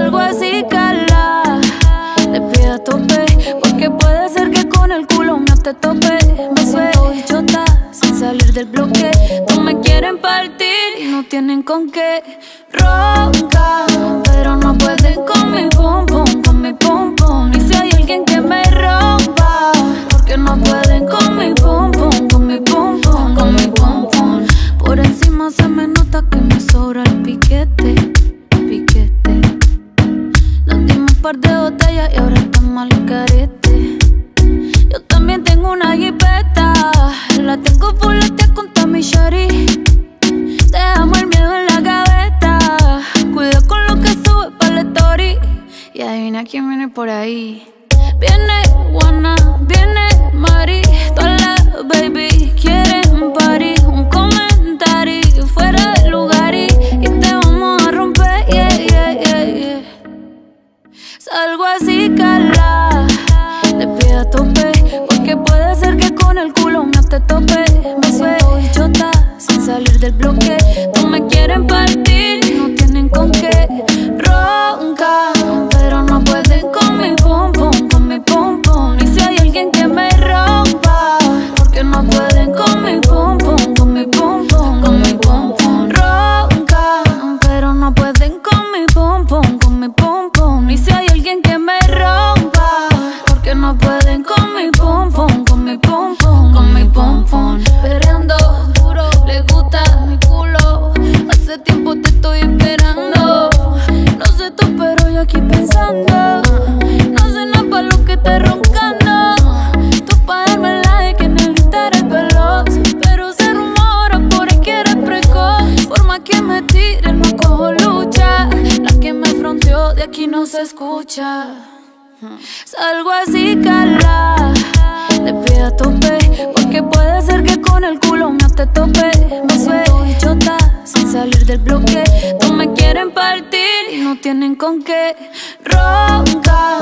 algo así, cala. Te pido a tope, porque puede ser que con el culo no te tope. Me siento bichota sin salir del bloque. No me quieren partir y no tienen con qué. Ronca, pero no pueden con mi pum pum. Y ahora estamos al carete. Yo también tengo una jipeta, la tengo full con mi shari. Dejamos el miedo en la gaveta. Cuida con lo que sube para la story. Y adivina quién viene por ahí. Viene Juana, viene Salgo así, cala. Te pido a tope. Porque puede ser que con mi pum pum, con mi pum pum, con mi pum. Perreando duro, le gusta mi culo. Hace tiempo te estoy esperando. No sé tú, pero yo aquí pensando. No sé nada para lo que te roncando. Tú pa' darme la de que eres veloz. Pero se rumora por ahí que eres precoz. Por más que me tiren, no cojo lucha. La que me fronteó de aquí no se escucha. Salgo así, cala. Pido a tope. Porque puede ser que con el culo me te tope. Me suelto bichota sin salir del bloque. No me quieren partir y no tienen con qué roncar.